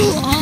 Ooh,